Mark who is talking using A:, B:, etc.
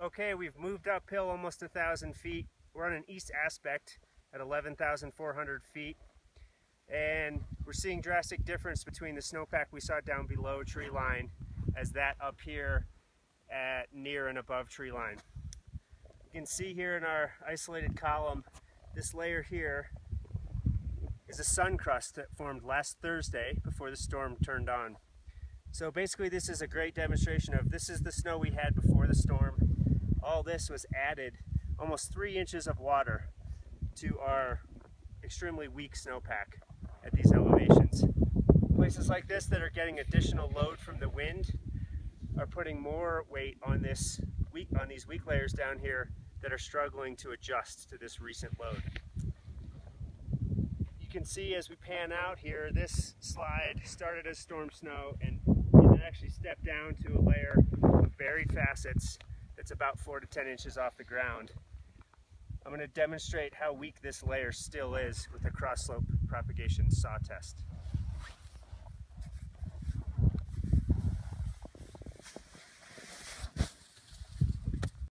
A: Okay, we've moved uphill almost a thousand feet. We're on an east aspect at 11,400 feet. And we're seeing drastic difference between the snowpack we saw down below tree line as that up here at near and above tree line. You can see here in our isolated column, this layer here is a sun crust that formed last Thursday before the storm turned on. So basically this is a great demonstration of this is the snow we had before the storm this was added almost three inches of water to our extremely weak snowpack at these elevations. Places like this that are getting additional load from the wind are putting more weight on this weak on these weak layers down here that are struggling to adjust to this recent load. You can see as we pan out here, this slide started as storm snow and it actually stepped down to a layer of buried facets that's about four to 10 inches off the ground. I'm going to demonstrate how weak this layer still is with a cross slope propagation saw test.